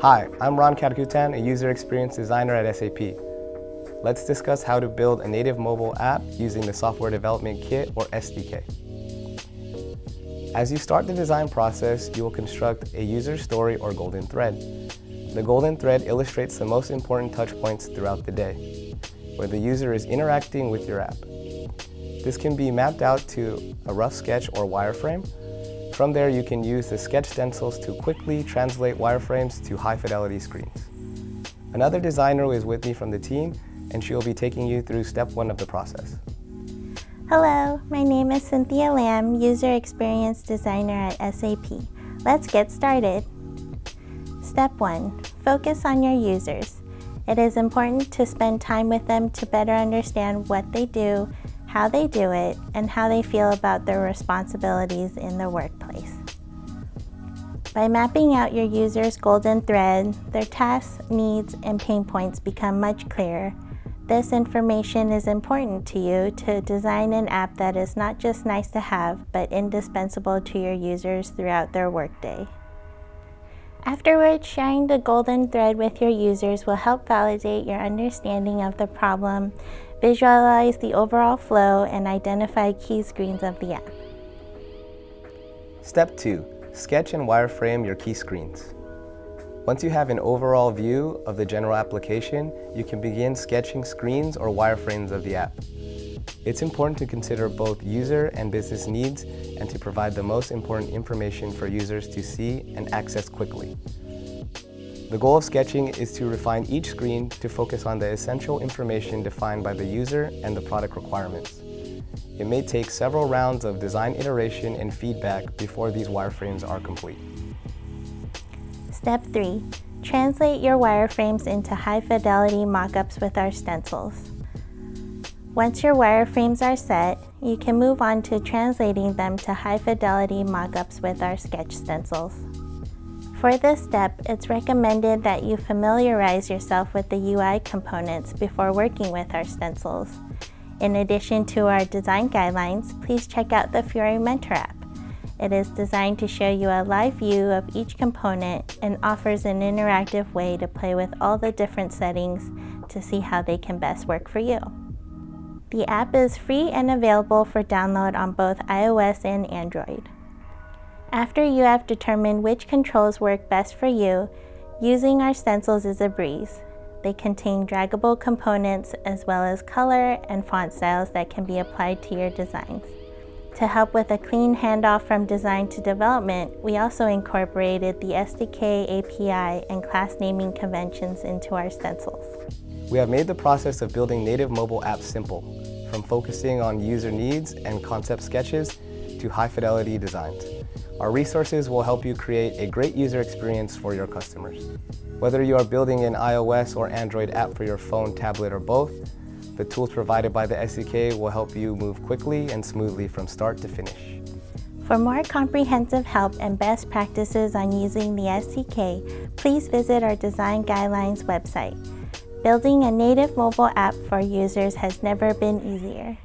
Hi, I'm Ron Catacutan, a user experience designer at SAP. Let's discuss how to build a native mobile app using the Software Development Kit or SDK. As you start the design process, you will construct a user story or golden thread. The golden thread illustrates the most important touch points throughout the day, where the user is interacting with your app. This can be mapped out to a rough sketch or wireframe. From there, you can use the sketch stencils to quickly translate wireframes to high-fidelity screens. Another designer is with me from the team, and she will be taking you through step one of the process. Hello, my name is Cynthia Lam, User Experience Designer at SAP. Let's get started. Step 1. Focus on your users. It is important to spend time with them to better understand what they do how they do it, and how they feel about their responsibilities in the workplace. By mapping out your user's golden thread, their tasks, needs, and pain points become much clearer. This information is important to you to design an app that is not just nice to have, but indispensable to your users throughout their workday. Afterwards, sharing the golden thread with your users will help validate your understanding of the problem Visualize the overall flow and identify key screens of the app. Step 2. Sketch and wireframe your key screens. Once you have an overall view of the general application, you can begin sketching screens or wireframes of the app. It's important to consider both user and business needs and to provide the most important information for users to see and access quickly. The goal of sketching is to refine each screen to focus on the essential information defined by the user and the product requirements. It may take several rounds of design iteration and feedback before these wireframes are complete. Step 3. Translate your wireframes into high-fidelity mockups with our stencils. Once your wireframes are set, you can move on to translating them to high-fidelity mockups with our sketch stencils. For this step, it's recommended that you familiarize yourself with the UI components before working with our stencils. In addition to our design guidelines, please check out the Fiori Mentor app. It is designed to show you a live view of each component and offers an interactive way to play with all the different settings to see how they can best work for you. The app is free and available for download on both iOS and Android. After you have determined which controls work best for you, using our stencils is a breeze. They contain draggable components as well as color and font styles that can be applied to your designs. To help with a clean handoff from design to development, we also incorporated the SDK API and class naming conventions into our stencils. We have made the process of building native mobile apps simple, from focusing on user needs and concept sketches to high fidelity designs. Our resources will help you create a great user experience for your customers. Whether you are building an iOS or Android app for your phone, tablet, or both, the tools provided by the SDK will help you move quickly and smoothly from start to finish. For more comprehensive help and best practices on using the SDK, please visit our Design Guidelines website. Building a native mobile app for users has never been easier.